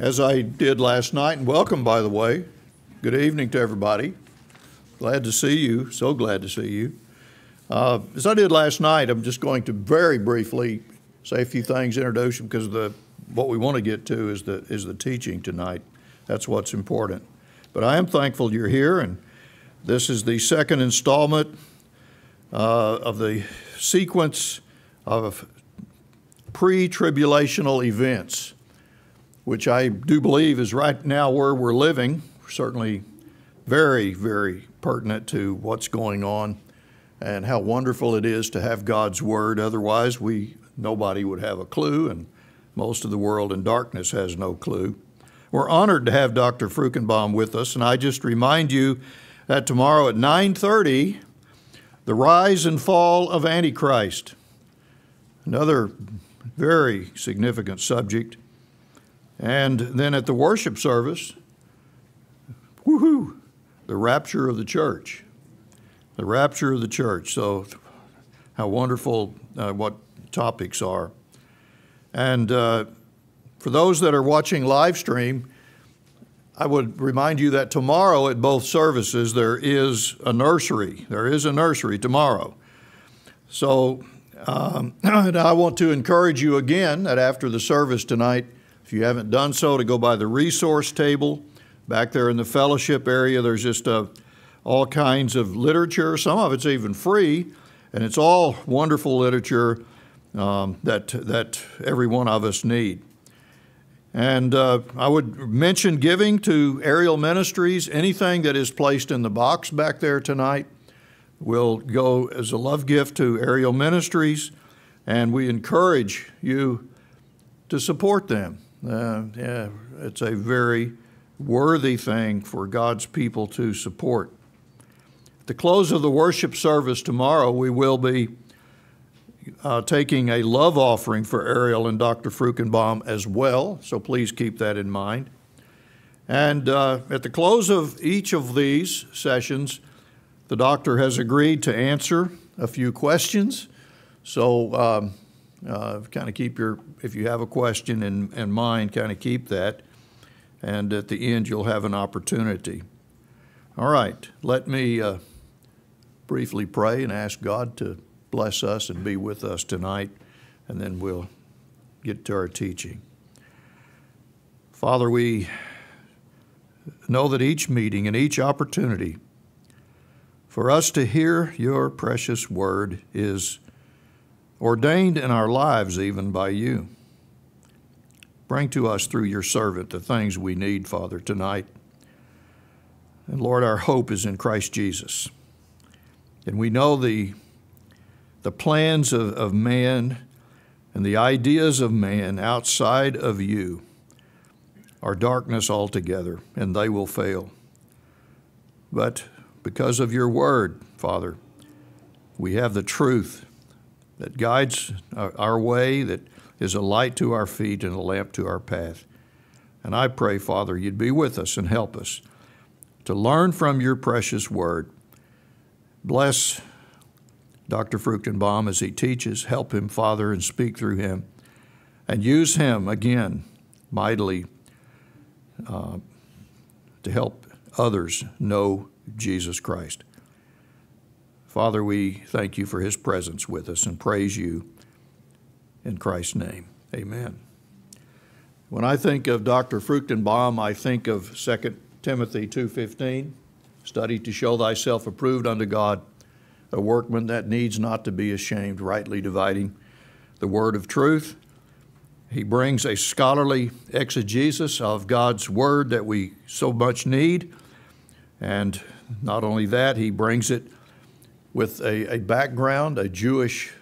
as I did last night, and welcome, by the way. Good evening to everybody. Glad to see you. So glad to see you. Uh, as I did last night, I'm just going to very briefly say a few things, introduce introduction, because the what we want to get to is the is the teaching tonight. That's what's important. But I am thankful you're here, and this is the second installment uh, of the sequence of pre-tribulational events, which I do believe is right now where we're living. Certainly, very very pertinent to what's going on and how wonderful it is to have God's word. Otherwise, we nobody would have a clue, and most of the world in darkness has no clue. We're honored to have Dr. Fruchtenbaum with us, and I just remind you that tomorrow at 9:30, the rise and fall of Antichrist, another very significant subject, and then at the worship service, woohoo, the rapture of the church, the rapture of the church. So, how wonderful uh, what topics are, and. Uh, for those that are watching live stream, I would remind you that tomorrow at both services there is a nursery. There is a nursery tomorrow. So um, I want to encourage you again that after the service tonight, if you haven't done so, to go by the resource table back there in the fellowship area. There's just uh, all kinds of literature. Some of it's even free, and it's all wonderful literature um, that that every one of us need. And uh, I would mention giving to Ariel Ministries. Anything that is placed in the box back there tonight will go as a love gift to Ariel Ministries, and we encourage you to support them. Uh, yeah, it's a very worthy thing for God's people to support. At the close of the worship service tomorrow, we will be uh, taking a love offering for Ariel and Dr. Fruchtenbaum as well, so please keep that in mind. And uh, at the close of each of these sessions, the doctor has agreed to answer a few questions. So, um, uh, kind of keep your, if you have a question in, in mind, kind of keep that. And at the end, you'll have an opportunity. All right, let me uh, briefly pray and ask God to bless us and be with us tonight, and then we'll get to our teaching. Father, we know that each meeting and each opportunity for us to hear your precious word is ordained in our lives even by you. Bring to us through your servant the things we need, Father, tonight. And Lord, our hope is in Christ Jesus. And we know the the plans of, of man and the ideas of man outside of you are darkness altogether, and they will fail. But because of your word, Father, we have the truth that guides our way, that is a light to our feet and a lamp to our path. And I pray, Father, you'd be with us and help us to learn from your precious word. Bless Dr. Fruchtenbaum as he teaches. Help him, Father, and speak through him. And use him again mightily uh, to help others know Jesus Christ. Father, we thank you for his presence with us and praise you in Christ's name. Amen. When I think of Dr. Fruchtenbaum, I think of 2 Timothy 2:15, study to show thyself approved unto God, a workman that needs not to be ashamed, rightly dividing the word of truth. He brings a scholarly exegesis of God's word that we so much need. And not only that, he brings it with a, a background, a Jewish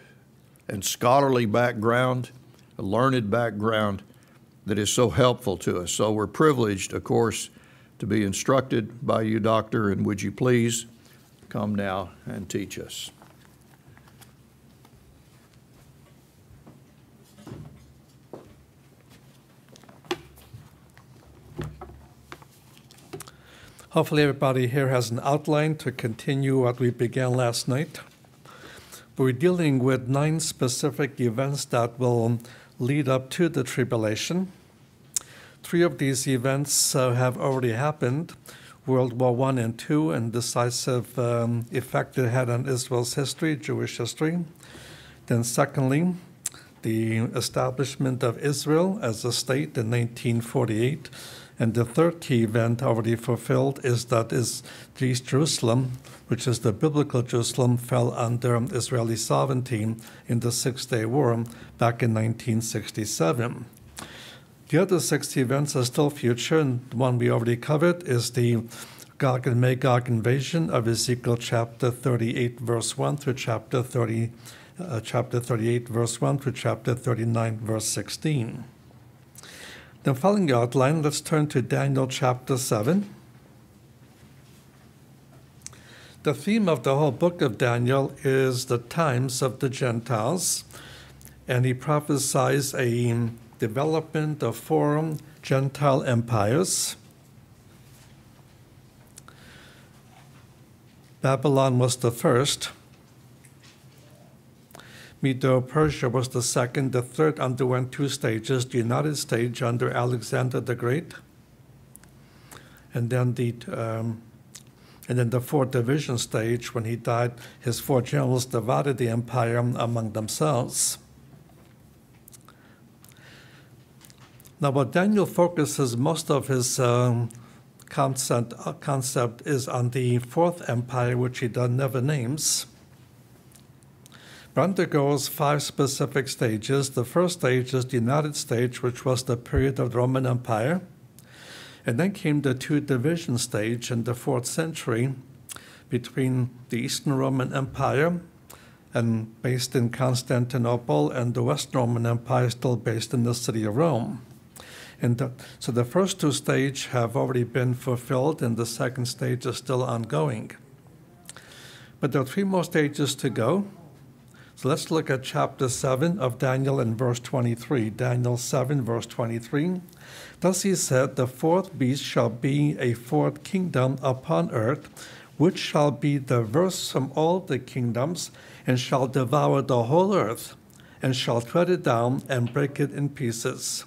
and scholarly background, a learned background that is so helpful to us. So we're privileged, of course, to be instructed by you, Doctor, and would you please come now and teach us. Hopefully, everybody here has an outline to continue what we began last night. We're dealing with nine specific events that will lead up to the tribulation. Three of these events uh, have already happened. World War I and II, and decisive um, effect it had on Israel's history, Jewish history. Then, secondly, the establishment of Israel as a state in 1948. And the third key event already fulfilled is that is East Jerusalem, which is the biblical Jerusalem, fell under Israeli sovereignty in the Six Day War back in 1967. The other six events are still future, and the one we already covered is the Gog and Magog invasion of Ezekiel chapter 38, verse 1 through chapter 30, uh, chapter 38, verse 1 through chapter 39, verse 16. Then, following the outline, let's turn to Daniel chapter 7. The theme of the whole book of Daniel is the times of the Gentiles, and he prophesies a development of four Gentile empires. Babylon was the first. Medo Persia was the second. The third underwent two stages the United Stage under Alexander the Great, and then the um, and then the fourth division stage when he died, his four generals divided the empire among themselves. Now, what Daniel focuses most of his um, concept, uh, concept is on the fourth empire, which he never names. Undergoes five specific stages. The first stage is the United States, which was the period of the Roman Empire. And then came the two division stage in the fourth century between the Eastern Roman Empire and based in Constantinople and the Western Roman Empire still based in the city of Rome. And the, so the first two stages have already been fulfilled, and the second stage is still ongoing. But there are three more stages to go. So let's look at chapter 7 of Daniel in verse 23. Daniel 7, verse 23. Thus he said, The fourth beast shall be a fourth kingdom upon earth, which shall be diverse from all the kingdoms, and shall devour the whole earth, and shall tread it down and break it in pieces.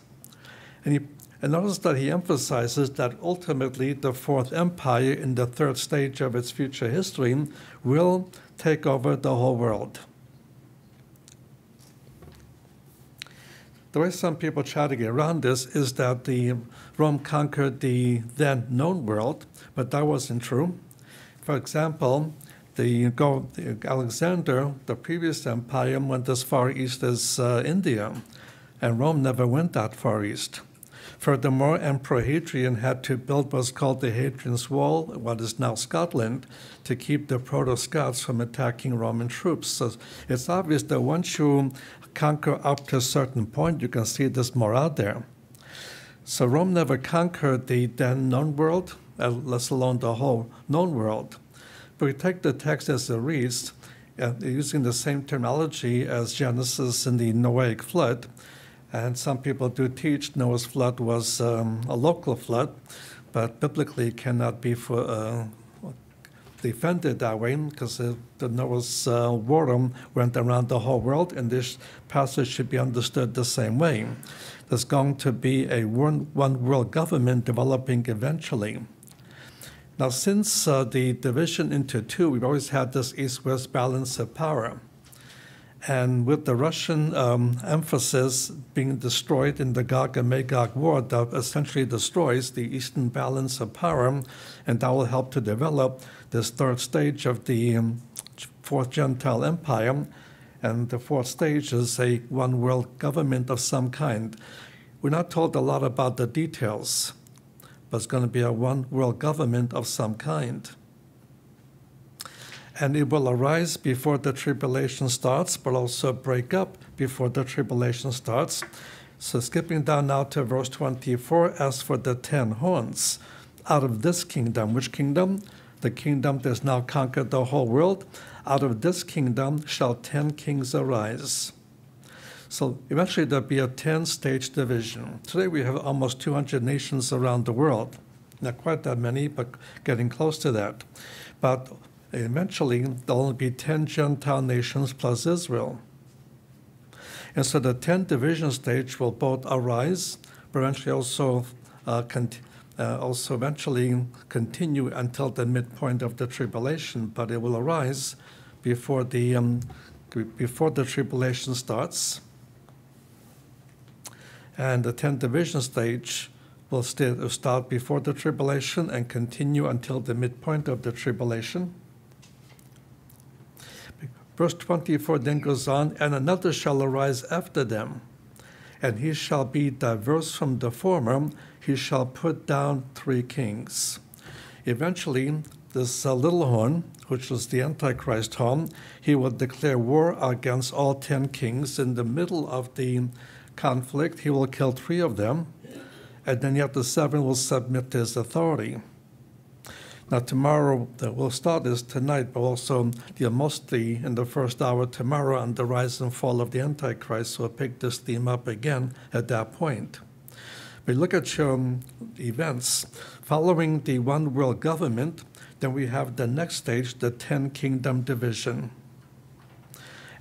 And, he, and notice that he emphasizes that ultimately the Fourth Empire, in the third stage of its future history, will take over the whole world. The way some people try to get around this is that the Rome conquered the then known world, but that wasn't true. For example, the, the Alexander, the previous empire, went as far east as uh, India, and Rome never went that far east. Furthermore, Emperor Hadrian had to build what's called the Hadrian's Wall, what is now Scotland, to keep the Proto Scots from attacking Roman troops. So it's obvious that once you conquer up to a certain point, you can see this more out there. So Rome never conquered the then known world, uh, let alone the whole known world. But we take the text as it reads, uh, using the same terminology as Genesis in the Noahic flood. And some people do teach Noah's flood was um, a local flood, but biblically cannot be for, uh, defended that way because the Noah's uh, went around the whole world, and this passage should be understood the same way. There's going to be a one, one world government developing eventually. Now, since uh, the division into two, we've always had this east west balance of power. And with the Russian um, emphasis being destroyed in the Gog and Magog war, that essentially destroys the eastern balance of power, and that will help to develop this third stage of the um, fourth Gentile empire. And the fourth stage is a one world government of some kind. We're not told a lot about the details, but it's going to be a one world government of some kind and it will arise before the tribulation starts, but also break up before the tribulation starts. So, skipping down now to verse 24, as for the ten horns, out of this kingdom, which kingdom? The kingdom that has now conquered the whole world. Out of this kingdom shall ten kings arise. So eventually there'll be a 10 stage division. Today we have almost 200 nations around the world. Not quite that many, but getting close to that. But Eventually, there'll only be 10 Gentile nations plus Israel. And so the 10 division stage will both arise, but eventually also uh, cont- uh, also eventually continue until the midpoint of the tribulation, but it will arise before the um, before the tribulation starts. And the 10 division stage will st- start before the tribulation and continue until the midpoint of the tribulation. Verse 24 then goes on, and another shall arise after them, and he shall be diverse from the former, he shall put down three kings. Eventually, this uh, little horn, which is the Antichrist horn, he will declare war against all ten kings. In the middle of the conflict, he will kill three of them, and then yet the seven will submit to his authority. Now, tomorrow, we'll start this tonight, but also the mostly in the first hour tomorrow on the rise and fall of the Antichrist. So we'll pick this theme up again at that point. We look at um, events following the one world government, then we have the next stage, the 10 kingdom division.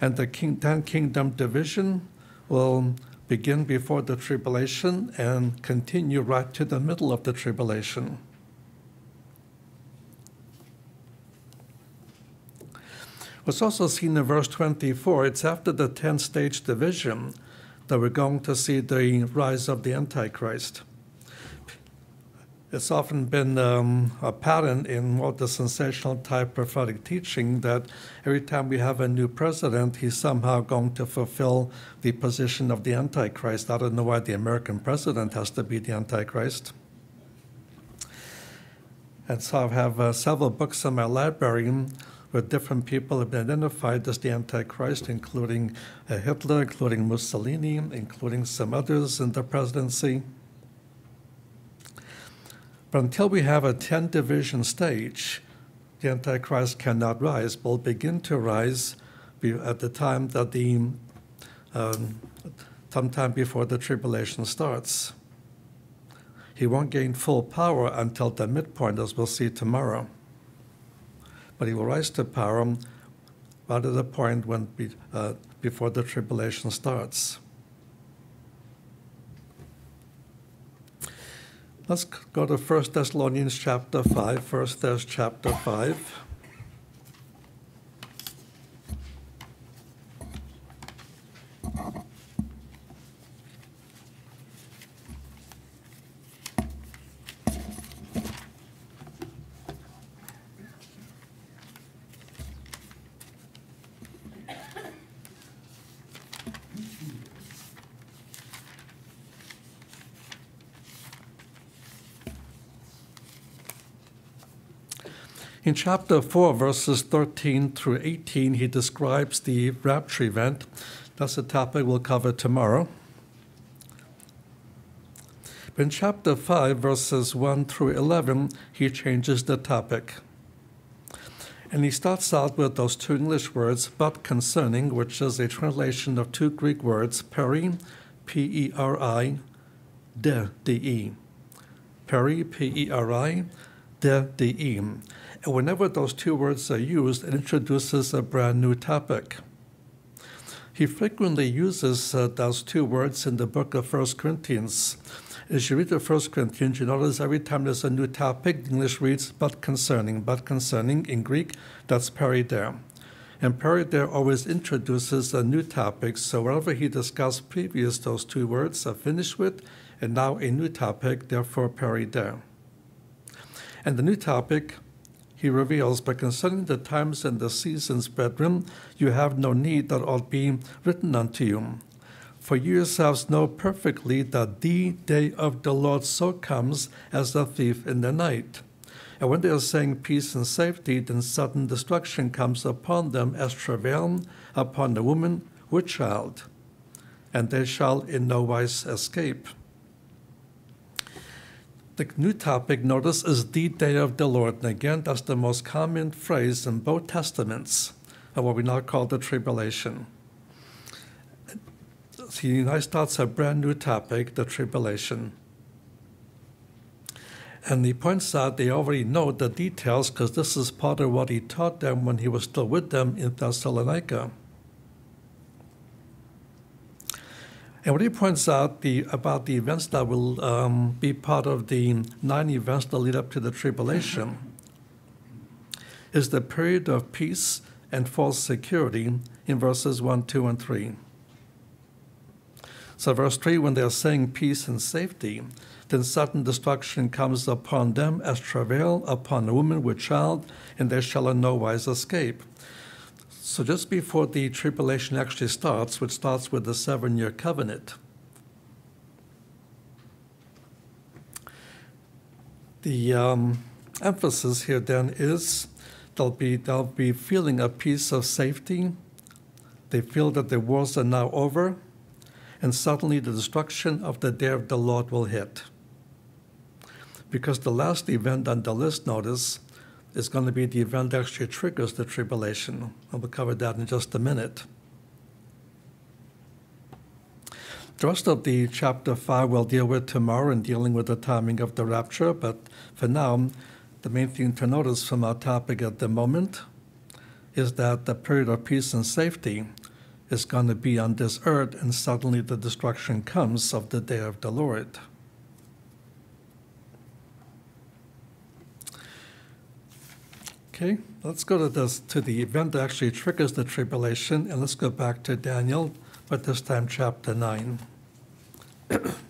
And the king, 10 kingdom division will begin before the tribulation and continue right to the middle of the tribulation. What's also seen in verse 24, it's after the 10 stage division that we're going to see the rise of the Antichrist. It's often been um, a pattern in what the sensational type prophetic teaching that every time we have a new president, he's somehow going to fulfill the position of the Antichrist. I don't know why the American president has to be the Antichrist. And so I have uh, several books in my library where different people have been identified as the Antichrist, including uh, Hitler, including Mussolini, including some others in the presidency. But until we have a 10 division stage, the Antichrist cannot rise, will begin to rise at the time that the um, sometime before the tribulation starts. He won't gain full power until the midpoint, as we'll see tomorrow. But he will rise to power right at the point when uh, before the tribulation starts. Let's go to 1 Thessalonians chapter 5. 1 Thess chapter 5. In chapter 4, verses 13 through 18, he describes the rapture event. That's a topic we'll cover tomorrow. But in chapter 5, verses 1 through 11, he changes the topic. And he starts out with those two English words, but concerning, which is a translation of two Greek words, peri, P E R I, de, D E. Peri, P E R I, de, D E. And whenever those two words are used, it introduces a brand new topic. He frequently uses uh, those two words in the book of 1 Corinthians. As you read the 1 Corinthians, you notice every time there's a new topic, English reads but concerning, but concerning. In Greek, that's peri de. And peri de always introduces a new topic, so wherever he discussed previous, those two words are finished with, and now a new topic, therefore peri de. And the new topic he reveals, But concerning the times and the seasons, brethren, you have no need that ought be written unto you. For you yourselves know perfectly that the day of the Lord so comes as a thief in the night. And when they are saying peace and safety, then sudden destruction comes upon them as travail upon a woman with child, and they shall in no wise escape. The new topic, notice, is the day of the Lord. And again, that's the most common phrase in both testaments of what we now call the tribulation. He now starts a brand new topic, the tribulation. And he points out they already know the details because this is part of what he taught them when he was still with them in Thessalonica. And what he points out the, about the events that will um, be part of the nine events that lead up to the tribulation is the period of peace and false security in verses 1, 2, and 3. So, verse 3, when they're saying peace and safety, then sudden destruction comes upon them as travail upon a woman with child, and they shall in no wise escape. So, just before the tribulation actually starts, which starts with the seven year covenant, the um, emphasis here then is they'll be, they'll be feeling a peace of safety. They feel that the wars are now over and suddenly the destruction of the day of the Lord will hit. Because the last event on the list, notice, is going to be the event that actually triggers the tribulation. And we'll cover that in just a minute. The rest of the chapter 5 we'll deal with tomorrow in dealing with the timing of the rapture, but for now, the main thing to notice from our topic at the moment is that the period of peace and safety is going to be on this earth, and suddenly the destruction comes of the day of the Lord. Okay, let's go to this to the event that actually triggers the tribulation, and let's go back to Daniel, but this time chapter nine.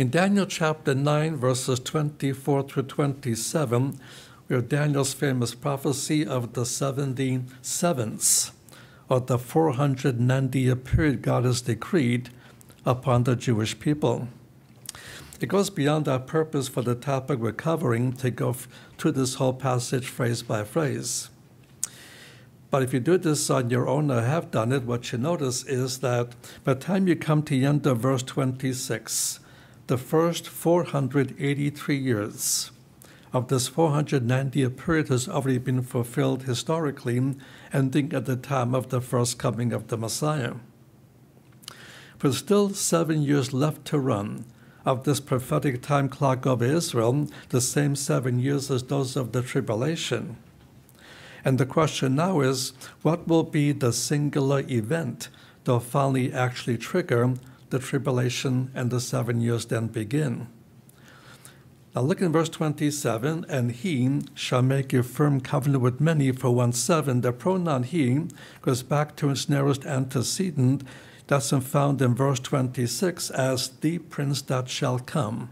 In Daniel chapter 9, verses 24 through 27, we have Daniel's famous prophecy of the 70 sevenths, or the 490 year period God has decreed upon the Jewish people. It goes beyond our purpose for the topic we're covering to go through this whole passage phrase by phrase. But if you do this on your own or have done it, what you notice is that by the time you come to the end of verse 26, the first 483 years of this 490 year period has already been fulfilled historically, ending at the time of the first coming of the Messiah. There's still seven years left to run of this prophetic time clock of Israel, the same seven years as those of the tribulation. And the question now is what will be the singular event that will finally actually trigger the tribulation and the seven years then begin. Now look in verse 27, and he shall make a firm covenant with many for one seven. The pronoun he goes back to its nearest antecedent, that's found in verse 26 as the prince that shall come.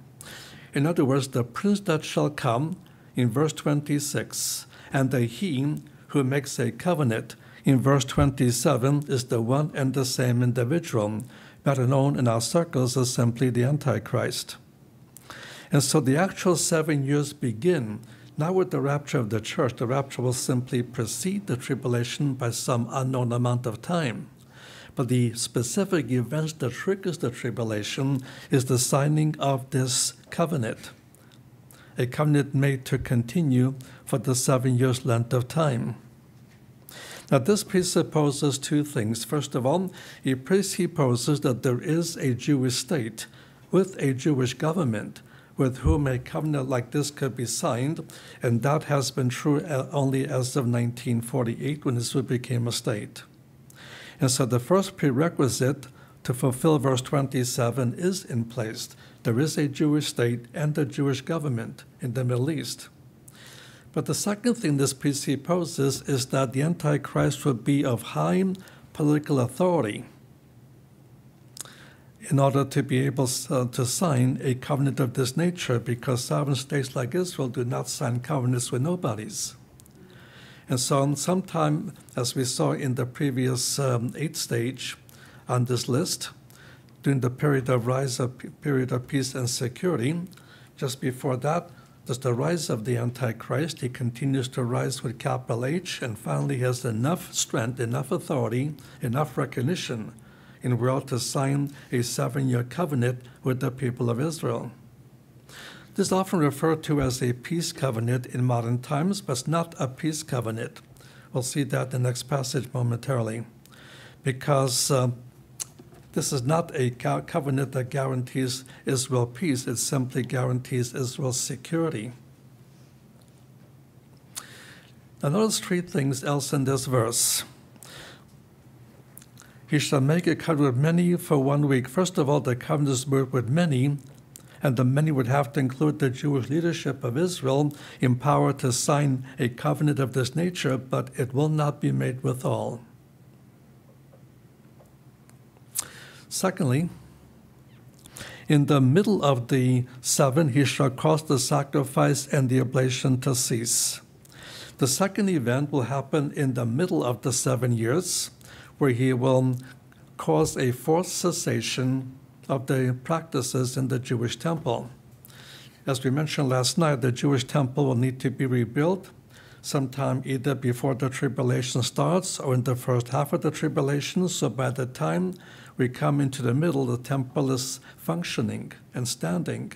In other words, the prince that shall come in verse 26, and the he who makes a covenant in verse 27 is the one and the same individual better known in our circles as simply the Antichrist. And so the actual seven years begin not with the rapture of the church. The rapture will simply precede the tribulation by some unknown amount of time. But the specific event that triggers the tribulation is the signing of this covenant, a covenant made to continue for the seven years length of time. Now, this presupposes two things. First of all, it presupposes that there is a Jewish state with a Jewish government with whom a covenant like this could be signed, and that has been true uh, only as of 1948 when Israel became a state. And so the first prerequisite to fulfill verse 27 is in place. There is a Jewish state and a Jewish government in the Middle East. But the second thing this presupposes is that the Antichrist would be of high political authority in order to be able uh, to sign a covenant of this nature, because sovereign states like Israel do not sign covenants with nobodies. And so, sometime, as we saw in the previous um, eighth stage on this list, during the period of rise of period of peace and security, just before that, there's the rise of the Antichrist. He continues to rise with capital H and finally has enough strength, enough authority, enough recognition in world to sign a seven year covenant with the people of Israel. This is often referred to as a peace covenant in modern times, but it's not a peace covenant. We'll see that in the next passage momentarily. Because uh, this is not a covenant that guarantees Israel peace, it simply guarantees Israel's security. Now, notice three things else in this verse. He shall make a covenant with many for one week. First of all, the covenant is made with many, and the many would have to include the Jewish leadership of Israel, empowered to sign a covenant of this nature, but it will not be made with all. Secondly, in the middle of the seven, he shall cause the sacrifice and the oblation to cease. The second event will happen in the middle of the seven years, where he will cause a forced cessation of the practices in the Jewish temple. As we mentioned last night, the Jewish temple will need to be rebuilt sometime either before the tribulation starts or in the first half of the tribulation. So by the time we come into the middle, the temple is functioning and standing.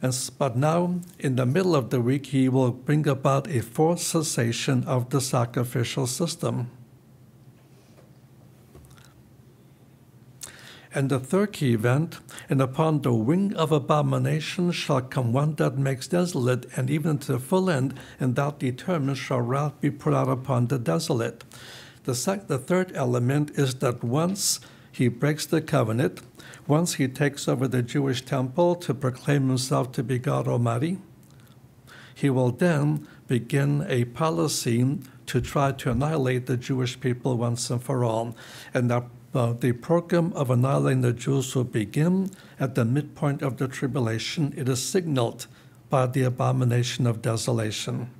And, but now, in the middle of the week, he will bring about a forced cessation of the sacrificial system. And the third key event, and upon the wing of abomination shall come one that makes desolate, and even to the full end, and that determines shall wrath be put out upon the desolate. The, sec- the third element is that once he breaks the covenant, once he takes over the Jewish temple to proclaim himself to be God Almighty, he will then begin a policy to try to annihilate the Jewish people once and for all. And that uh, the program of annihilating the Jews will begin at the midpoint of the tribulation. It is signaled by the abomination of desolation.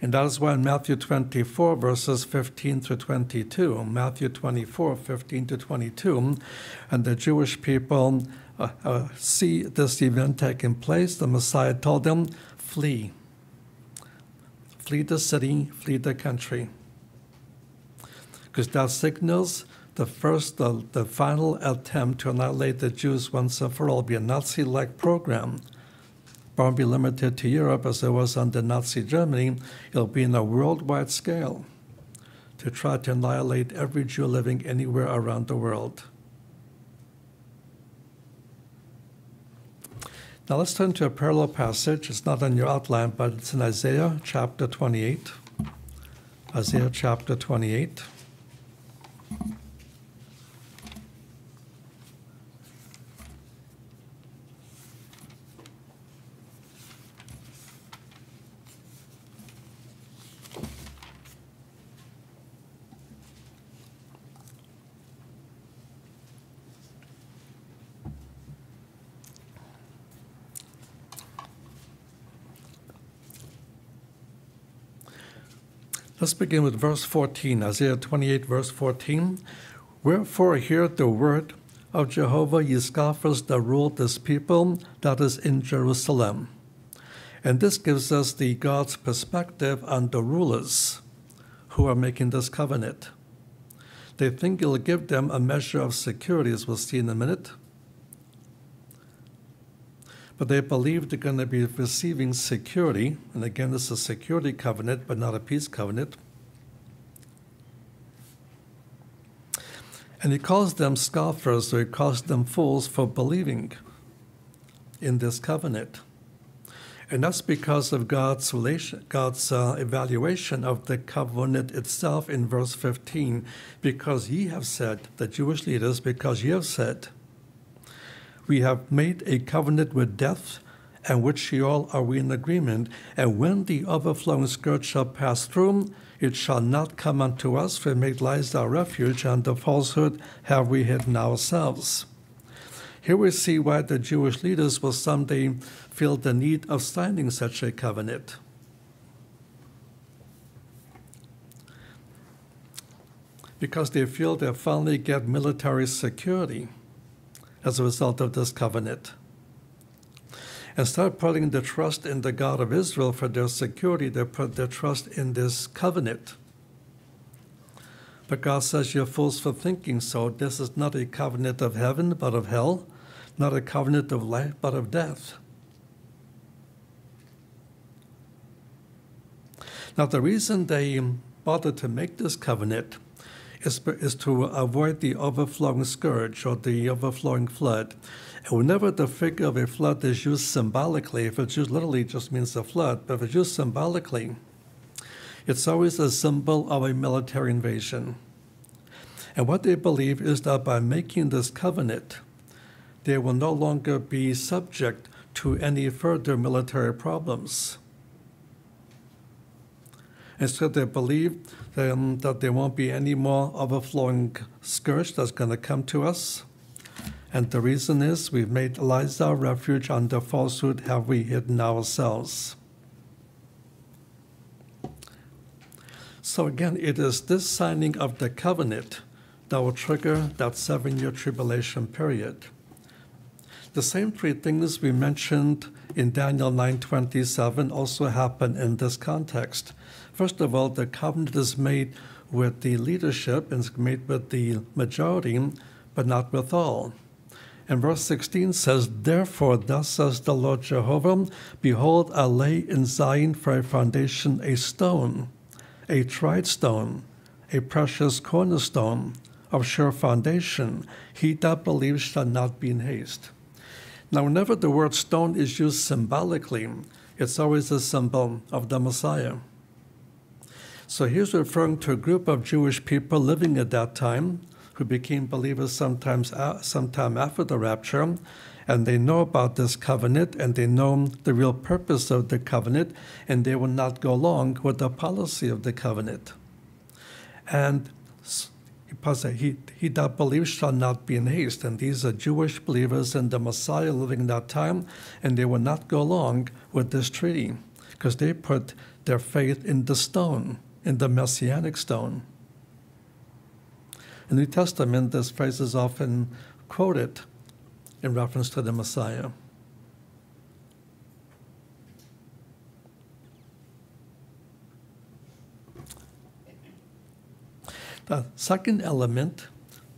And that is why in Matthew 24, verses 15 to 22, Matthew 24, 15 to 22, and the Jewish people uh, uh, see this event taking place, the Messiah told them, flee flee the city, flee the country. Because that signals the first, the, the final attempt to annihilate the Jews once and for all, be a Nazi like program. Won't be limited to Europe as it was under Nazi Germany. It'll be in a worldwide scale to try to annihilate every Jew living anywhere around the world. Now let's turn to a parallel passage. It's not on your outline, but it's in Isaiah chapter 28. Isaiah chapter 28. Let's begin with verse 14, Isaiah 28, verse 14. Wherefore hear the word of Jehovah, ye scoffers that rule this people that is in Jerusalem. And this gives us the God's perspective on the rulers who are making this covenant. They think it'll give them a measure of security, as we'll see in a minute but they believe they're going to be receiving security. And again, this is a security covenant, but not a peace covenant. And he calls them scoffers, or he calls them fools for believing in this covenant. And that's because of God's relation, God's uh, evaluation of the covenant itself in verse 15. Because ye have said, the Jewish leaders, because ye have said, we have made a covenant with death, and with Sheol are we in agreement. And when the overflowing scourge shall pass through, it shall not come unto us, for it lies our refuge, and the falsehood have we hidden ourselves. Here we see why the Jewish leaders will someday feel the need of signing such a covenant. Because they feel they finally get military security as a result of this covenant. And start putting the trust in the God of Israel for their security, they put their trust in this covenant But God says, You're fools for thinking so. This is not a covenant of heaven, but of hell, not a covenant of life, but of death. Now, the reason they bothered to make this covenant is, is to avoid the overflowing scourge or the overflowing flood. And whenever the figure of a flood is used symbolically, if it's used literally, it just means a flood, but if it's used symbolically, it's always a symbol of a military invasion. And what they believe is that by making this covenant, they will no longer be subject to any further military problems. And so they believe um, that there won't be any more overflowing scourge that's going to come to us. And the reason is we've made lies our refuge under falsehood, have we hidden ourselves. So again, it is this signing of the covenant that will trigger that seven year tribulation period. The same three things we mentioned in Daniel 9:27 also happen in this context. First of all, the covenant is made with the leadership and it's made with the majority, but not with all. And verse 16 says, Therefore, thus says the Lord Jehovah, Behold, I lay in Zion for a foundation a stone a tried stone, a precious cornerstone of sure foundation. He that believes shall not be in haste. Now, whenever the word stone is used symbolically, it's always a symbol of the Messiah. So he's referring to a group of Jewish people living at that time who became believers sometimes sometime after the rapture, and they know about this covenant and they know the real purpose of the covenant, and they will not go along with the policy of the covenant. And he, he that believes shall not be in haste. And these are Jewish believers in the Messiah living in that time, and they will not go along with this treaty because they put their faith in the stone, in the messianic stone. In the New Testament, this phrase is often quoted in reference to the Messiah. The second element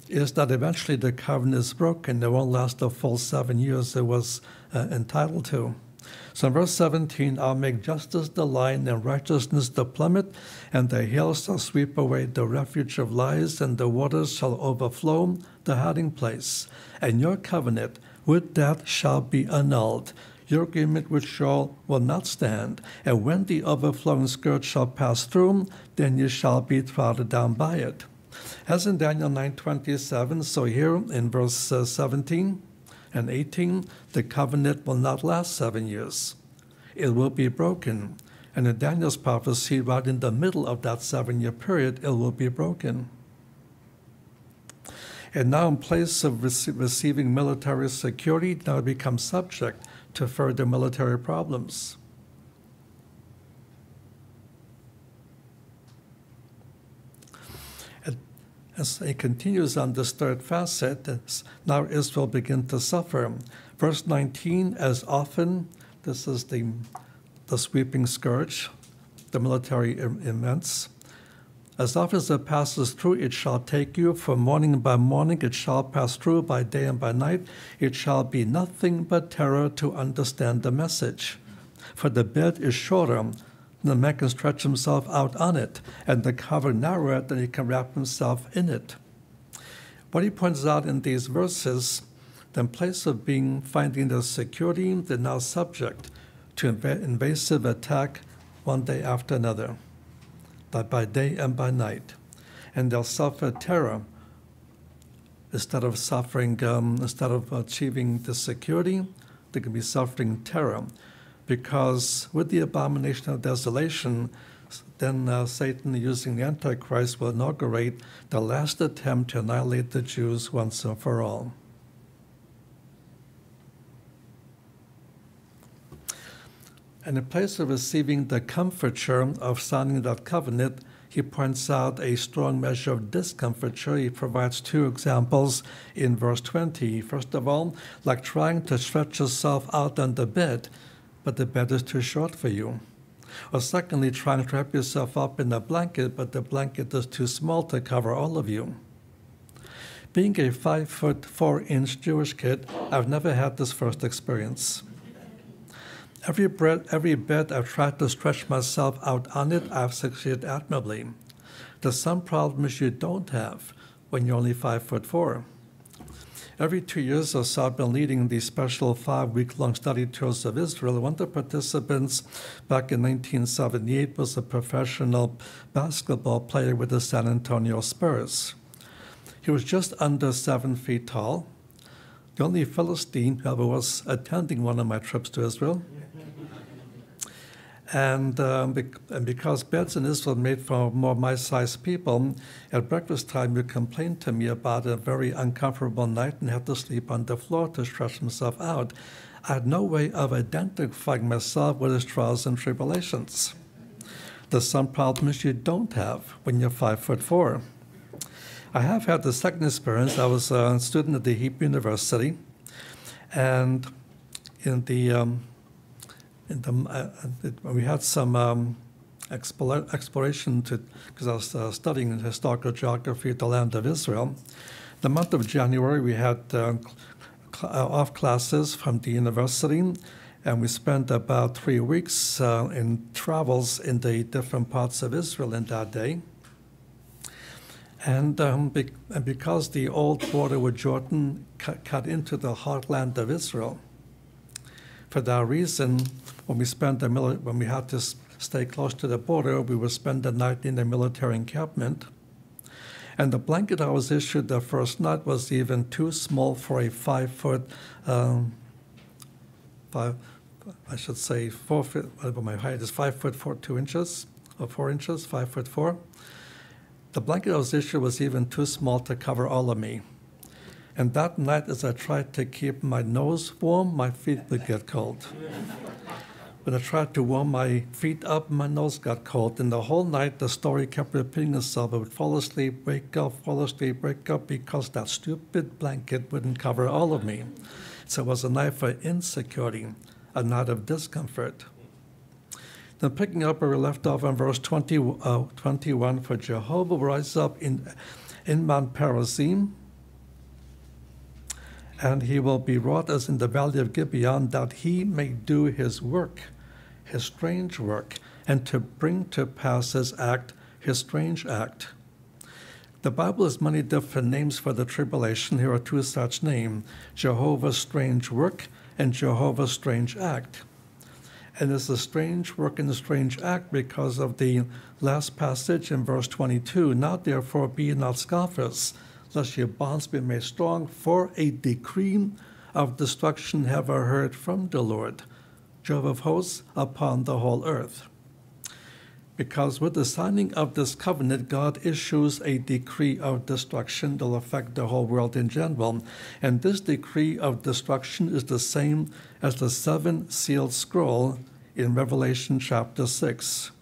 is that eventually the covenant is broken. It won't last the full seven years it was uh, entitled to. So in verse 17, I'll make justice the line and righteousness the plummet, and the hills shall sweep away the refuge of lies, and the waters shall overflow the hiding place. And your covenant with death shall be annulled. Your agreement with Sheol will not stand, and when the overflowing scourge shall pass through, then you shall be trodden down by it. As in Daniel 9:27, so here in verse uh, 17, and 18, the covenant will not last seven years. It will be broken. And in Daniel's prophecy, right in the middle of that seven year period, it will be broken. And now, in place of rece- receiving military security, now it becomes subject to further military problems. As it continues on this third facet, now Israel begin to suffer. Verse 19, as often, this is the, the sweeping scourge, the military events. As often as it passes through, it shall take you. From morning by morning, it shall pass through. By day and by night, it shall be nothing but terror to understand the message. For the bed is shorter the man can stretch himself out on it, and the cover narrower than he can wrap himself in it. What he points out in these verses, the place of being finding their security, they're now subject to inv- invasive attack one day after another, but by day and by night. And they'll suffer terror instead of suffering, um, instead of achieving the security, they can be suffering terror because with the abomination of desolation, then uh, Satan, using the Antichrist, will inaugurate the last attempt to annihilate the Jews once and for all. And in place of receiving the comforture of signing that covenant, he points out a strong measure of discomfiture. He provides two examples in verse 20. First of all, like trying to stretch yourself out on the bed, but the bed is too short for you. Or secondly, trying to wrap yourself up in a blanket, but the blanket is too small to cover all of you. Being a five foot four inch Jewish kid, I've never had this first experience. Every, bread, every bed I've tried to stretch myself out on it, I've succeeded admirably. There's some problems you don't have when you're only five foot four. Every two years or so, I've been leading these special five week long study tours of Israel. One of the participants back in 1978 was a professional basketball player with the San Antonio Spurs. He was just under seven feet tall, the only Philistine who ever was attending one of my trips to Israel. And, um, and because beds in Israel are made for more my size people, at breakfast time he complained to me about a very uncomfortable night and had to sleep on the floor to stretch himself out. I had no way of identifying myself with his trials and tribulations. There's some problems you don't have when you're five foot four. I have had the second experience. I was a student at the Hebrew University, and in the um, in the, uh, it, we had some um, explore, exploration to because I was uh, studying historical geography of the land of Israel. The month of January, we had uh, cl- uh, off classes from the university, and we spent about three weeks uh, in travels in the different parts of Israel in that day. And, um, be- and because the old border with Jordan cut into the heartland of Israel, for that reason, when we spent the mili- when we had to stay close to the border, we would spend the night in the military encampment. And the blanket I was issued the first night was even too small for a five foot, um, five, I should say four foot, whatever my height is, five foot four, two inches, or four inches, five foot four. The blanket I was issued was even too small to cover all of me. And that night, as I tried to keep my nose warm, my feet would get cold. When I tried to warm my feet up, my nose got cold. And the whole night, the story kept repeating itself. I would fall asleep, wake up, fall asleep, wake up, because that stupid blanket wouldn't cover all of me. So it was a night for insecurity, a night of discomfort. Then picking up where we left off on verse 20, uh, 21, for Jehovah rise up in, in Mount Perazim, and he will be wrought as in the valley of Gibeon, that he may do his work, his strange work, and to bring to pass his act, his strange act. The Bible has many different names for the tribulation. Here are two such names Jehovah's strange work and Jehovah's strange act. And it's a strange work and a strange act because of the last passage in verse 22 Now therefore be not scoffers, lest your bonds be made strong, for a decree of destruction have I heard from the Lord, Jehovah of hosts, upon the whole earth. Because with the signing of this covenant, God issues a decree of destruction that will affect the whole world in general. And this decree of destruction is the same as the seven sealed scroll in Revelation chapter 6.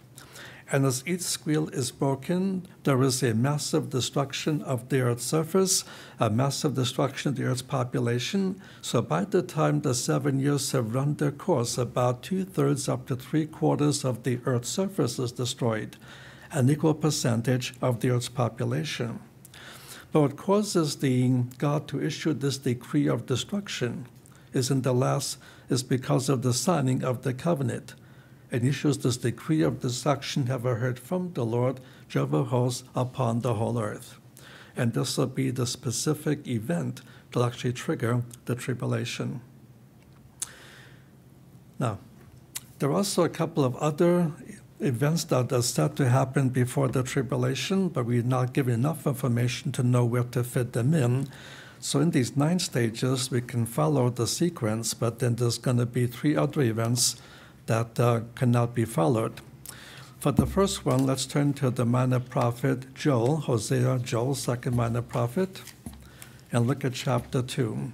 And as each squeal is broken, there is a massive destruction of the earth's surface, a massive destruction of the earth's population. So by the time the seven years have run their course, about two thirds up to three quarters of the earth's surface is destroyed, an equal percentage of the earth's population. But what causes the God to issue this decree of destruction is in the last is because of the signing of the covenant and issues this decree of destruction have I heard from the Lord, Jehovah hosts, upon the whole earth. And this will be the specific event to actually trigger the tribulation. Now, there are also a couple of other events that are set to happen before the tribulation, but we're not given enough information to know where to fit them in. So in these nine stages, we can follow the sequence, but then there's going to be three other events that uh, cannot be followed. For the first one, let's turn to the minor prophet Joel, Hosea, Joel, second minor prophet, and look at chapter 2.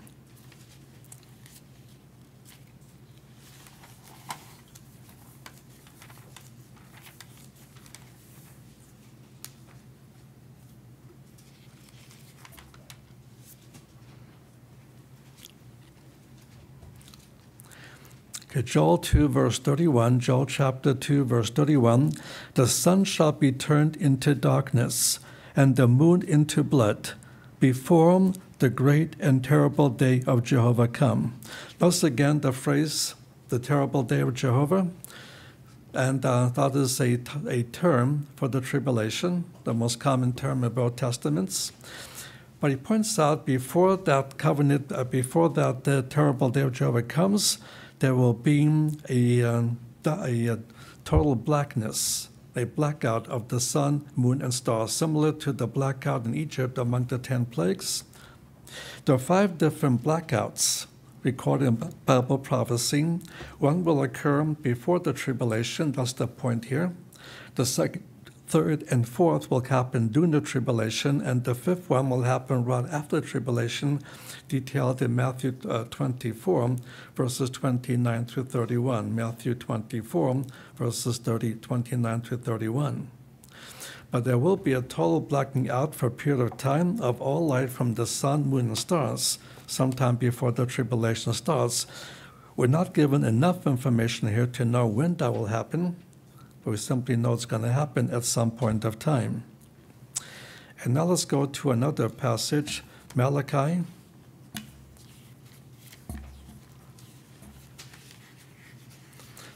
Joel 2, verse 31, Joel chapter 2, verse 31 The sun shall be turned into darkness, and the moon into blood, before the great and terrible day of Jehovah come. Thus again the phrase, the terrible day of Jehovah, and uh, that is a, a term for the tribulation, the most common term in both testaments. But he points out before that covenant, uh, before that the terrible day of Jehovah comes, there will be a, uh, a, a total blackness, a blackout of the sun, moon, and stars, similar to the blackout in Egypt among the ten plagues. There are five different blackouts recorded in Bible prophecy. One will occur before the tribulation, that's the point here. The second, third, and fourth will happen during the tribulation, and the fifth one will happen right after the tribulation, detailed in Matthew uh, 24, verses 29 through 31. Matthew 24, verses 30, 29 through 31 but there will be a total blacking out for a period of time of all light from the sun, moon, and stars sometime before the tribulation starts. We're not given enough information here to know when that will happen, but we simply know it's going to happen at some point of time. And now let's go to another passage, Malachi.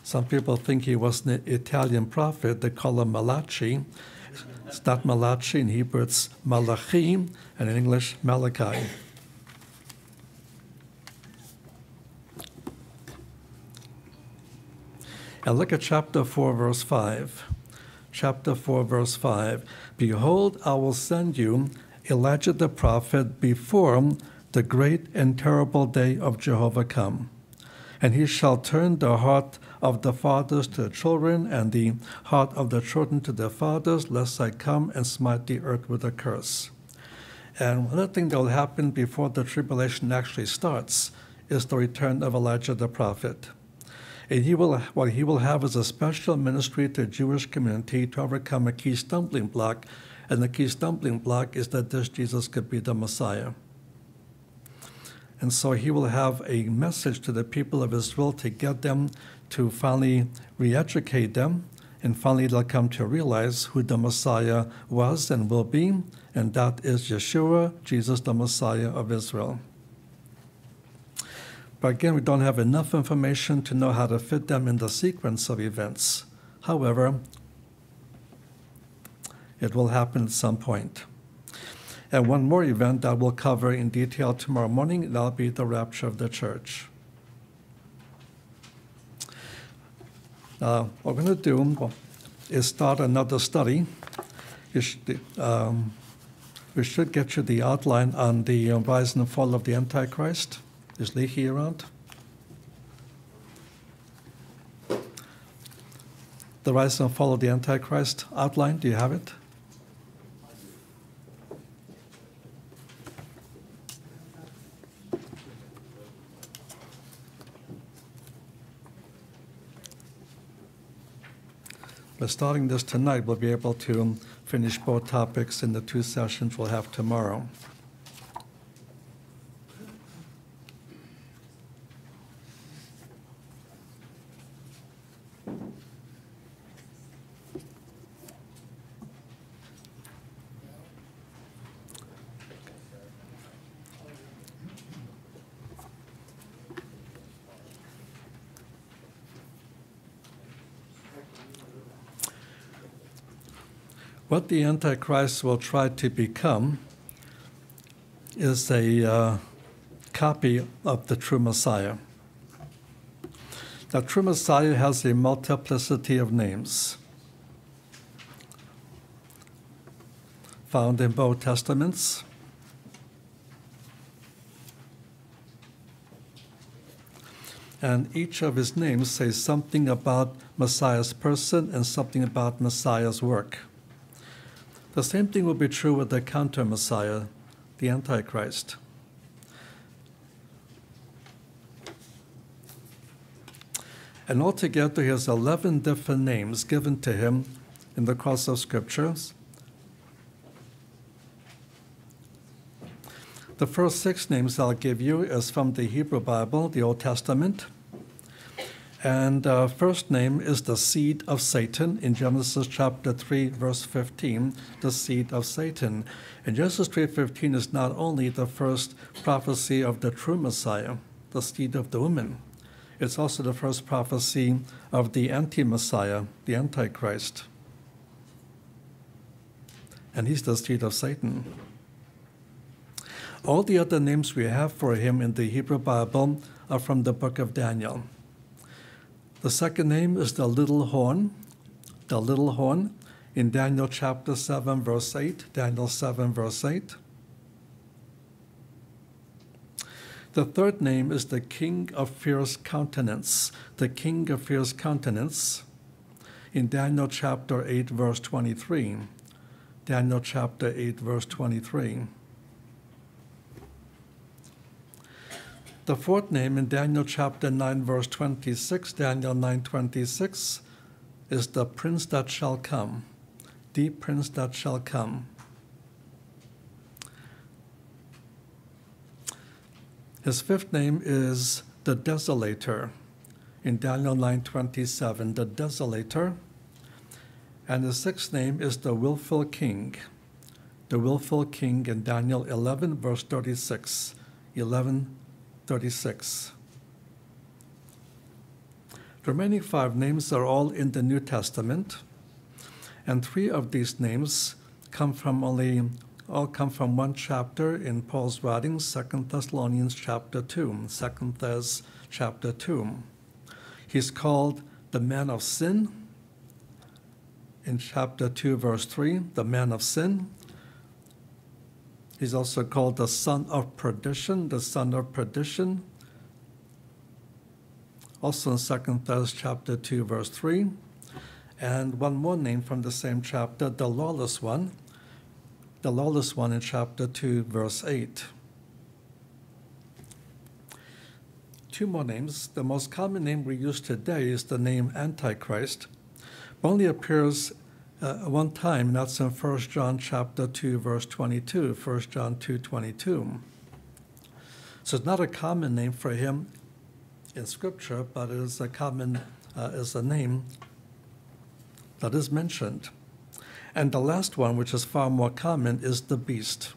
Some people think he was an Italian prophet. They call him Malachi. It's not Malachi. In Hebrew, it's Malachi, and in English, Malachi. And look at chapter 4, verse 5. Chapter 4, verse 5. Behold, I will send you Elijah the prophet before the great and terrible day of Jehovah come. And he shall turn the heart of the fathers to the children, and the heart of the children to their fathers, lest I come and smite the earth with a curse. And one thing that will happen before the tribulation actually starts is the return of Elijah the prophet. And he will, what he will have is a special ministry to the Jewish community to overcome a key stumbling block. And the key stumbling block is that this Jesus could be the Messiah. And so he will have a message to the people of Israel to get them to finally re educate them. And finally, they'll come to realize who the Messiah was and will be, and that is Yeshua, Jesus, the Messiah of Israel. But again, we don't have enough information to know how to fit them in the sequence of events. However, it will happen at some point. And one more event that we'll cover in detail tomorrow morning, that'll be the rapture of the church. Uh, what we're going to do is start another study. Um, we should get you the outline on the rise and fall of the Antichrist. Is Leahy around? The rise and fall of the Antichrist outline, do you have it? But starting this tonight, we'll be able to finish both topics in the two sessions we'll have tomorrow. What the Antichrist will try to become is a uh, copy of the true Messiah. The true Messiah has a multiplicity of names found in both Testaments. And each of his names says something about Messiah's person and something about Messiah's work. The same thing will be true with the counter Messiah, the Antichrist. And altogether, he has 11 different names given to him in the course of scriptures. The first six names I'll give you is from the Hebrew Bible, the Old Testament. And uh, first name is the seed of Satan in Genesis chapter 3, verse 15, the seed of Satan. And Genesis 3.15 is not only the first prophecy of the true Messiah, the seed of the woman, it's also the first prophecy of the anti-Messiah, the Antichrist. And he's the seed of Satan. All the other names we have for him in the Hebrew Bible are from the book of Daniel. The second name is the little horn, the little horn in Daniel chapter 7, verse 8. Daniel 7, verse 8. The third name is the King of Fierce Countenance, the King of Fierce Countenance in Daniel chapter 8, verse 23. Daniel chapter 8, verse 23. The fourth name in Daniel chapter 9, verse 26, Daniel 9, 26, is the prince that shall come, the prince that shall come. His fifth name is the desolator in Daniel 9:27, the desolator. And his sixth name is the willful king, the willful king in Daniel 11 verse 36, 11 36. The remaining five names are all in the New Testament, and three of these names come from only all come from one chapter in Paul's writings, Second Thessalonians chapter 2, Second Thess chapter 2. He's called the man of sin in chapter 2, verse 3, the man of sin. He's also called the son of perdition, the son of perdition. Also in Second Thess chapter 2, verse 3. And one more name from the same chapter, the lawless one, the lawless one in chapter 2, verse 8. Two more names. The most common name we use today is the name Antichrist. Only appears uh, one time, and that's in 1 John chapter 2, verse 22, 1 John 2, 22. So it's not a common name for him in Scripture, but it is a common, uh, is a name that is mentioned. And the last one, which is far more common, is the beast.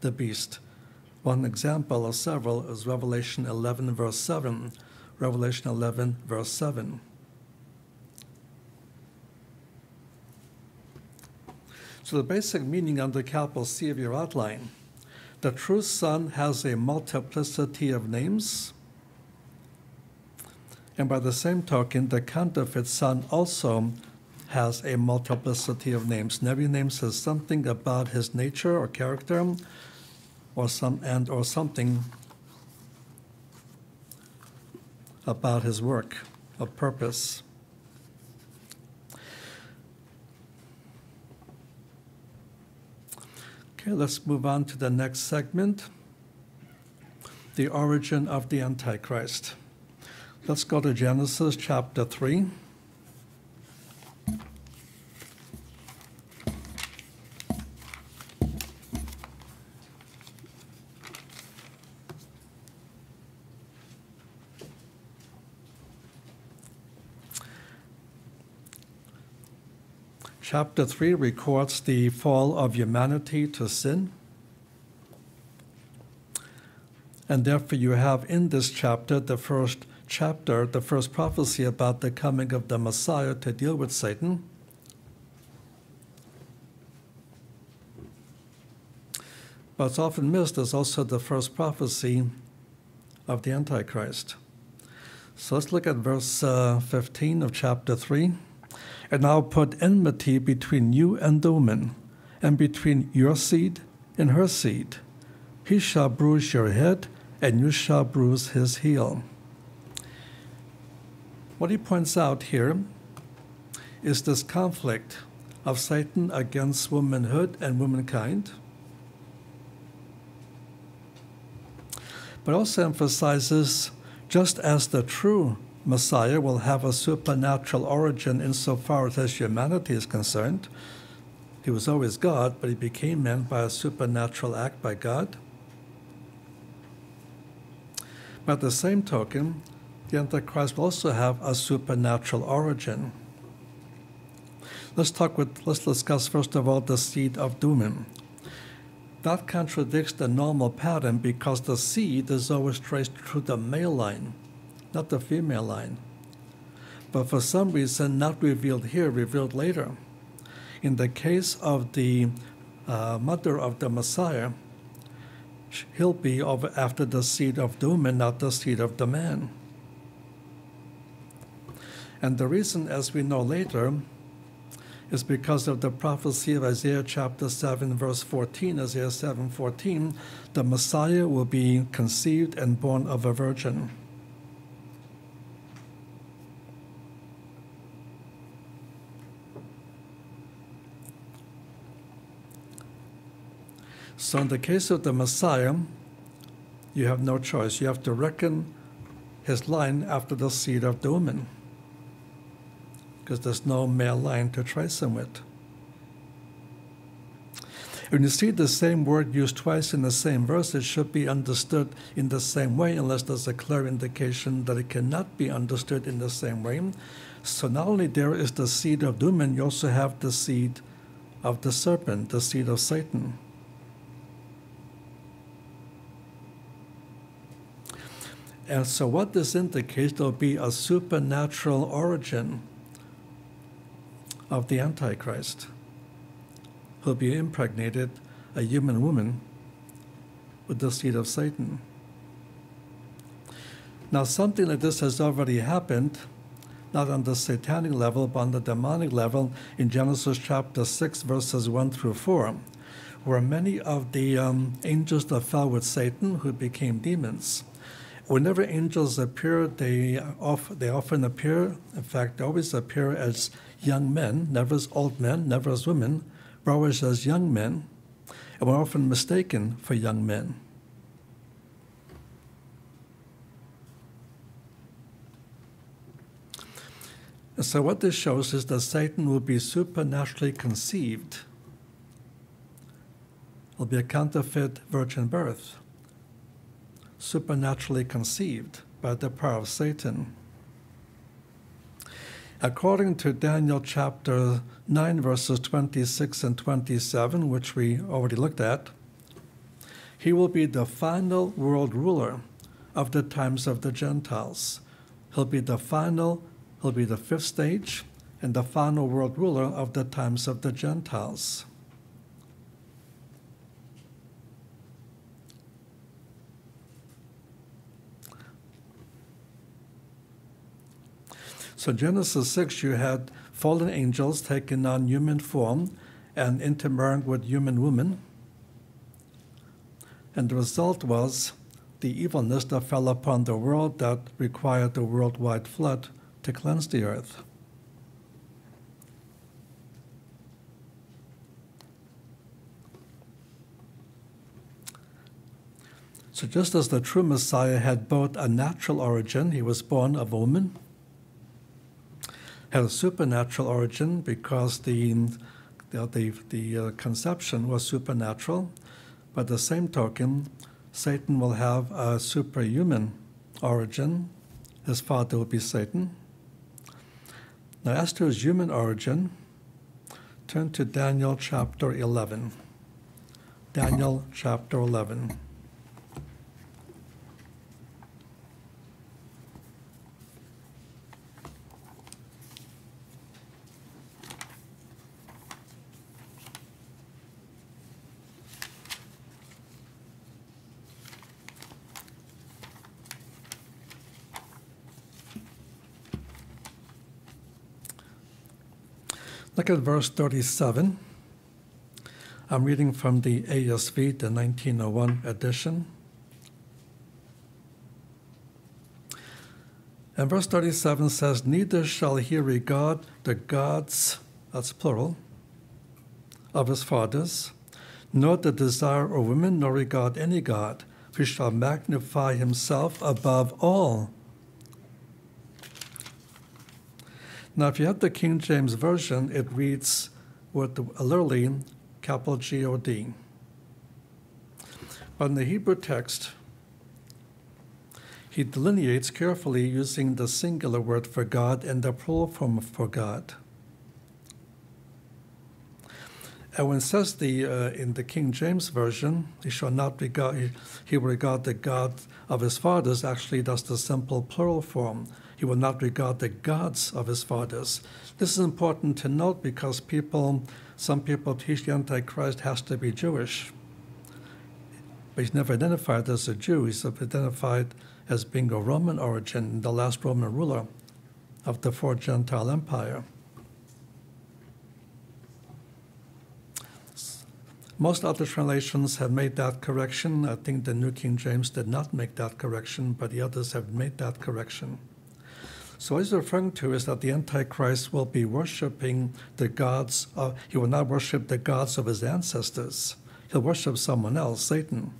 The beast. One example of several is Revelation 11, verse 7. Revelation 11, verse 7. So the basic meaning under capital C of your outline, the true Son has a multiplicity of names, and by the same token, the counterfeit Son also has a multiplicity of names. And every name says something about his nature or character, or some and or something about his work of purpose. Okay, let's move on to the next segment the origin of the Antichrist. Let's go to Genesis chapter 3. Chapter 3 records the fall of humanity to sin. And therefore, you have in this chapter, the first chapter, the first prophecy about the coming of the Messiah to deal with Satan. But it's often missed as also the first prophecy of the Antichrist. So let's look at verse uh, 15 of chapter 3. And I'll put enmity between you and the woman, and between your seed and her seed. He shall bruise your head, and you shall bruise his heel. What he points out here is this conflict of Satan against womanhood and womankind, but also emphasizes just as the true Messiah will have a supernatural origin insofar as humanity is concerned. He was always God, but he became man by a supernatural act by God. At the same token, the Antichrist will also have a supernatural origin. Let's talk with let's discuss first of all the seed of Dumin. That contradicts the normal pattern because the seed is always traced through the male line, not the female line. But for some reason, not revealed here, revealed later. In the case of the uh, mother of the Messiah, he'll be of, after the seed of Dumin, not the seed of the man. And the reason, as we know later, is because of the prophecy of Isaiah chapter 7, verse 14. Isaiah 7 14, the Messiah will be conceived and born of a virgin. So, in the case of the Messiah, you have no choice. You have to reckon his line after the seed of the woman because there's no male line to trace him with. When you see the same word used twice in the same verse, it should be understood in the same way, unless there's a clear indication that it cannot be understood in the same way. So not only there is the seed of Duman, you also have the seed of the serpent, the seed of Satan. And so, what this indicates, there'll be a supernatural origin of the Antichrist, who'll be impregnated a human woman with the seed of Satan. Now, something like this has already happened, not on the satanic level, but on the demonic level in Genesis chapter 6, verses 1 through 4, where many of the um, angels that fell with Satan, who became demons, whenever angels appear, they, off, they often appear, in fact, they always appear as young men, never as old men, never as women, but always as young men, and we're often mistaken for young men. So, what this shows is that Satan will be supernaturally conceived. It'll be a counterfeit virgin birth, supernaturally conceived by the power of Satan. According to Daniel chapter 9, verses 26 and 27, which we already looked at, he will be the final world ruler of the times of the Gentiles. He'll be the final, he'll be the fifth stage, and the final world ruler of the times of the Gentiles. So Genesis 6, you had fallen angels taking on human form and intermarrying with human women. And the result was the evilness that fell upon the world that required the worldwide flood to cleanse the earth. So, just as the true Messiah had both a natural origin, he was born of a woman, had a supernatural origin because the, the, the, the uh, conception was supernatural. But the same token, Satan will have a superhuman origin. His father will be Satan. Now, as to his human origin, turn to Daniel chapter 11. Daniel chapter 11. Look at verse 37. I'm reading from the ASV, the 1901 edition. And verse 37 says, Neither shall he regard the gods, that's plural, of his fathers, nor the desire of women, nor regard any god, who shall magnify himself above all Now, if you have the King James Version, it reads with the, literally capital G O D. But in the Hebrew text, he delineates carefully using the singular word for God and the plural form for God. And when it says the uh, in the King James version, he shall not regard he will regard the God of his fathers. Actually, that's the simple plural form. He will not regard the gods of his fathers. This is important to note because people, some people teach the Antichrist has to be Jewish, but he's never identified as a Jew. He's identified as being of Roman origin, the last Roman ruler of the fourth Gentile empire. Most other translations have made that correction. I think the New King James did not make that correction, but the others have made that correction. So what he's referring to is that the Antichrist will be worshiping the gods. Of, he will not worship the gods of his ancestors. He'll worship someone else, Satan.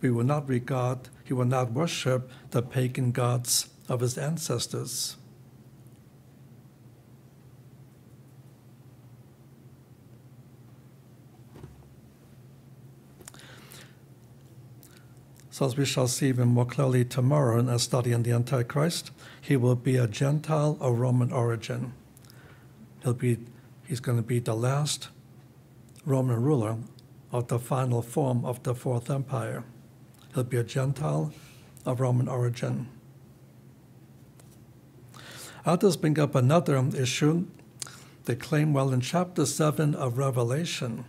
We will not regard. He will not worship the pagan gods of his ancestors. So, as we shall see even more clearly tomorrow in our study on the Antichrist, he will be a Gentile of Roman origin. He'll be, he's going to be the last Roman ruler of the final form of the Fourth Empire. He'll be a Gentile of Roman origin. Others bring up another issue. They claim, well, in chapter 7 of Revelation,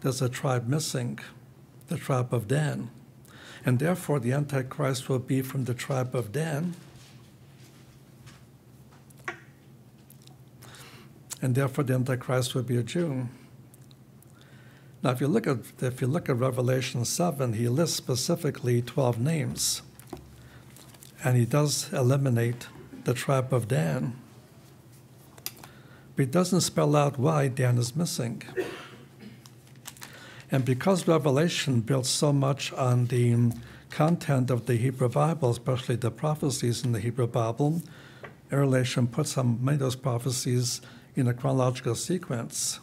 there's a tribe missing, the tribe of Dan and therefore the Antichrist will be from the tribe of Dan. And therefore the Antichrist would be a Jew. Now, if you look at if you look at Revelation seven, he lists specifically twelve names, and he does eliminate the tribe of Dan, but he doesn't spell out why Dan is missing. And because Revelation builds so much on the content of the Hebrew Bible, especially the prophecies in the Hebrew Bible, Revelation puts some many of those prophecies in a chronological sequence.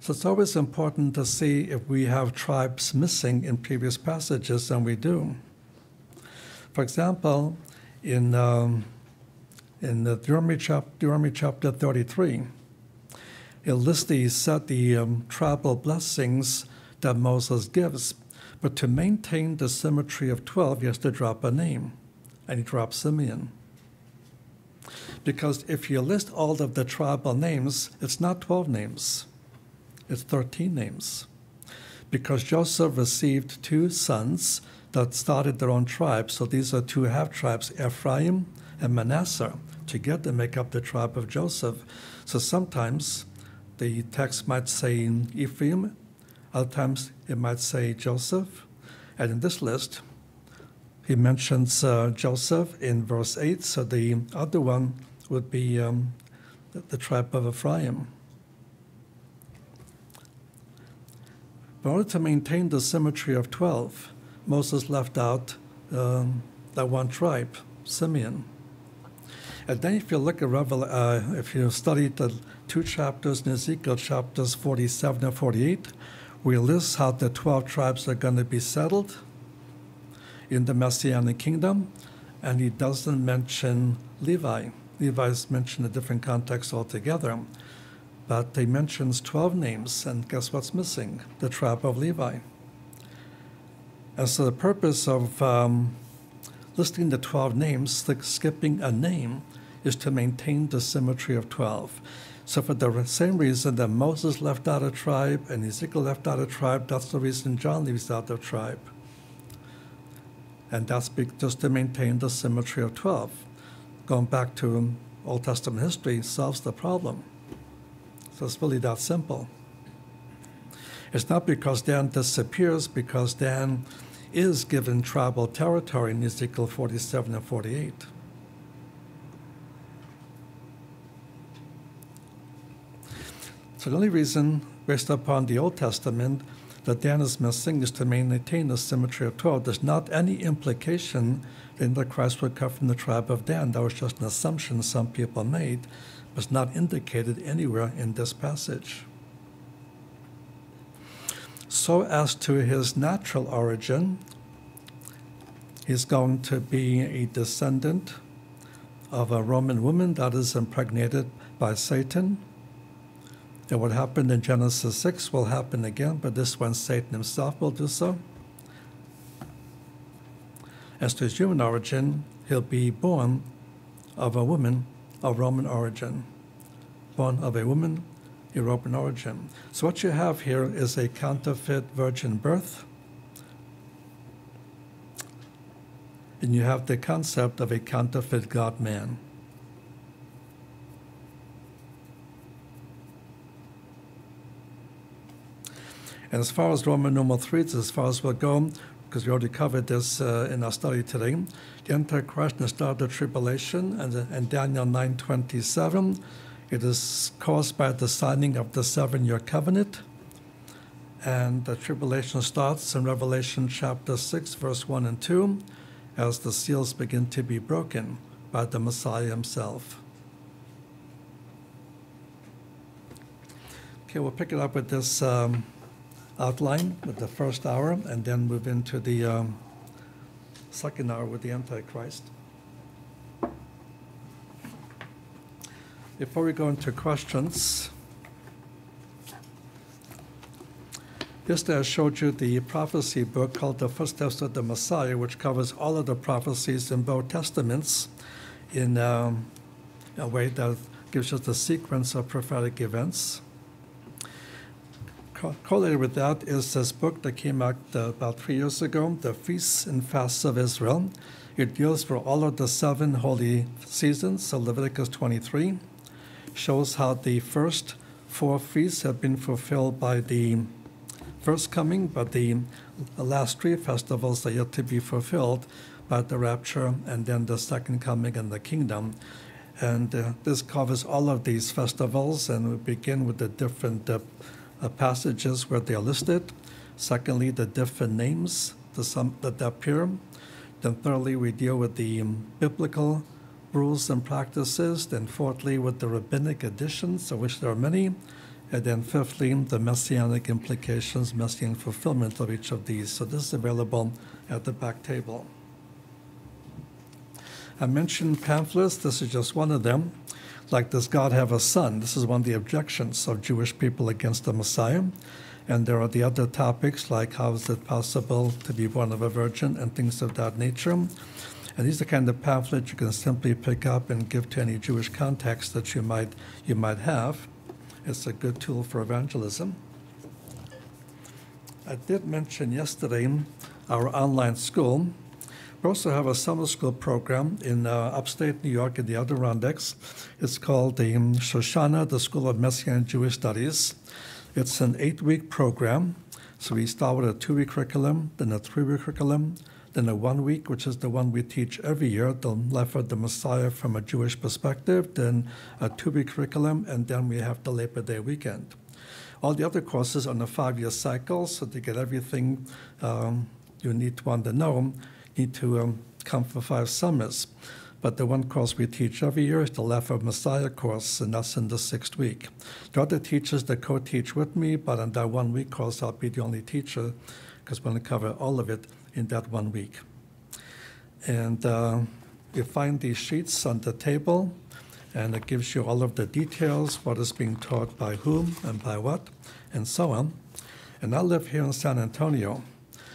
So it's always important to see if we have tribes missing in previous passages, and we do. For example, in, um, in Deuteronomy, chap- Deuteronomy chapter 33, it lists the, set the um, tribal blessings that Moses gives. But to maintain the symmetry of 12, he has to drop a name, and he drops Simeon. Because if you list all of the tribal names, it's not 12 names, it's 13 names. Because Joseph received two sons that started their own tribes. So these are two half tribes, Ephraim and Manasseh. Together make up the tribe of Joseph. So sometimes the text might say Ephraim, other times it might say Joseph. And in this list, he mentions uh, Joseph in verse 8, so the other one would be um, the, the, tribe of Ephraim. In order to maintain the symmetry of 12, Moses left out um, that one tribe, Simeon. And then if you look at Revel, uh, if you study the two chapters in Ezekiel, chapters 47 and 48, we list how the 12 tribes are going to be settled in the Messianic kingdom, and he doesn't mention Levi. Levi is mentioned a different context altogether. But he mentions 12 names, and guess what's missing? The tribe of Levi. And so the purpose of um, listing the 12 names, skipping a name, is to maintain the symmetry of 12. So, for the same reason that Moses left out a tribe and Ezekiel left out a tribe, that's the reason John leaves out a tribe. And that's just to maintain the symmetry of 12. Going back to Old Testament history solves the problem. So, it's really that simple. It's not because Dan disappears, because Dan is given tribal territory in Ezekiel 47 and 48. So the only reason, based upon the Old Testament, that Dan is missing is to maintain the symmetry of 12. There's not any implication that Christ would come from the tribe of Dan. That was just an assumption some people made, but it's not indicated anywhere in this passage. So, as to his natural origin, he's going to be a descendant of a Roman woman that is impregnated by Satan. And what happened in Genesis 6 will happen again, but this one Satan himself will do so. As to his human origin, he'll be born of a woman of Roman origin. Born of a woman of Roman origin. So what you have here is a counterfeit virgin birth. And you have the concept of a counterfeit God man. And as far as Roman numeral 3, as far as we'll go, because we already covered this uh, in our study today. The Antichrist and the start of tribulation, and in Daniel 9.27, it is caused by the signing of the seven-year covenant. And the tribulation starts in Revelation chapter 6, verse 1 and 2, as the seals begin to be broken by the Messiah himself. Okay, we'll pick it up with this um, outline with the first hour and then move into the um, second hour with the Antichrist. Before we go into questions, yesterday I showed you the prophecy book called The Footsteps of the Messiah, which covers all of the prophecies in both testaments in um, a way that gives us the sequence of prophetic events correlated with that is this book that came out uh, about three years ago, The Feasts and Fasts of Israel. It deals for all of the seven holy seasons, so Leviticus 23 shows how the first four feasts have been fulfilled by the first coming, but the last three festivals are yet to be fulfilled by the rapture and then the second coming and the kingdom. And uh, this covers all of these festivals, and we begin with the different uh, passages where they are listed. Secondly, the different names the that appear. Then thirdly, we deal with the um, biblical rules and practices. Then fourthly, with the rabbinic additions, of which there are many. And then fifthly, the messianic implications, messianic fulfillment of each of these. So this is available at the back table. I mentioned pamphlets. This is just one of them like, does God have a son? This is one of the objections of Jewish people against the Messiah. And there are the other topics, like how is it possible to be born of a virgin and things of that nature. And these are kind of pamphlets you can simply pick up and give to any Jewish context that you might, you might have. It's a good tool for evangelism. I did mention yesterday our online school. We also have a summer school program in uh, upstate New York in the Adirondacks. It's called the um, Shoshanah, the School of Messianic Jewish Studies. It's an eight week program. So we start with a two week curriculum, then a three week curriculum, then a one week, which is the one we teach every year, the life of the Messiah from a Jewish perspective, then a two week curriculum, and then we have the Labor Day weekend. All the other courses are on a five year cycle, so to get everything um, you need to want to know, need to um, come for five summers. But the one course we teach every year is the Life of Messiah course, and that's in the sixth week. There are other teachers that co teach with me, but in that one week course, I'll be the only teacher because we're going to cover all of it in that one week. And uh, you find these sheets on the table, and it gives you all of the details what is being taught by whom and by what, and so on. And I live here in San Antonio,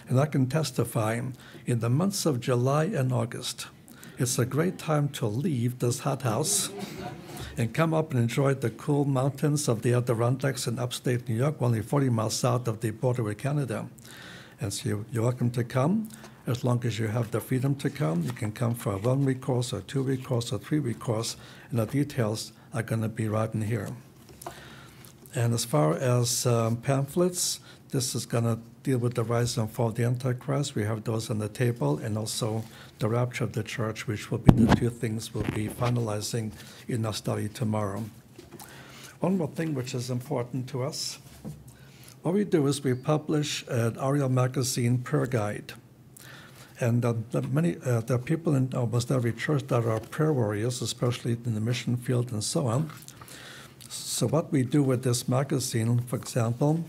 and I can testify in the months of July and August, it's a great time to leave this hothouse and come up and enjoy the cool mountains of the Adirondacks in upstate New York, only 40 miles south of the border with Canada. And so you're welcome to come. As long as you have the freedom to come, you can come for a one week course, a two week course, a three week course, and the details are going to be right in here. And as far as um, pamphlets, this is going to deal with the rise and fall of the Antichrist. We have those on the table, and also the rapture of the church, which will be the two things we'll be finalizing in our study tomorrow. One more thing which is important to us. What we do is we publish an Ariel magazine per guide. And uh, many, uh, there are people in almost every church that are prayer warriors, especially in the mission field and so on. So, what we do with this magazine, for example,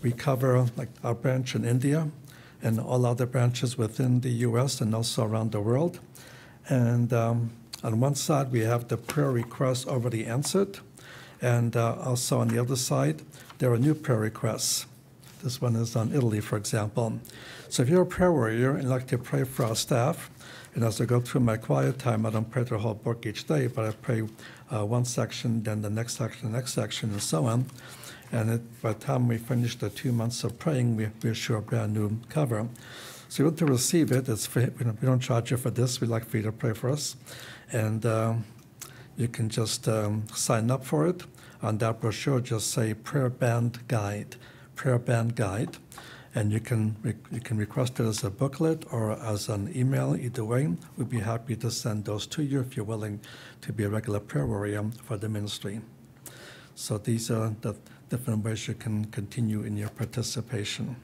We cover like our branch in India and all other branches within the U.S. and also around the world. And um, on one side, we have the prayer requests already answered. And uh, also on the other side, there are new prayer requests. This one is on Italy, for example. So if you're a prayer warrior and like to pray for our staff, and as I go through my quiet time, I don't pray the whole book each day, but I pray uh, one section, then the next section, the next section, and so on. And it, by the time we finish the two months of praying, we, we issue a brand new cover. So you want to receive it. It's free. We, don't, charge you for this. We'd like for you to pray for us. And uh, you can just um, sign up for it. On that brochure, just say Prayer Band Guide, Prayer Band Guide. And you can, you can request it as a booklet or as an email. Either way, we'd be happy to send those to you if you're willing to be a regular prayer warrior for the ministry. So these are the different ways you can continue in your participation.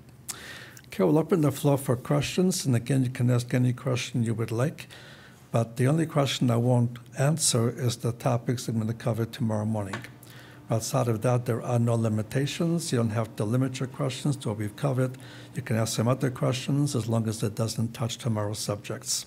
Okay, we'll open the floor for questions, and again, you can ask any question you would like. But the only question I won't answer is the topics I'm going to cover tomorrow morning. Outside of that, there are no limitations. You don't have to limit your questions to what we've covered. You can ask some other questions as long as it doesn't touch tomorrow's subjects.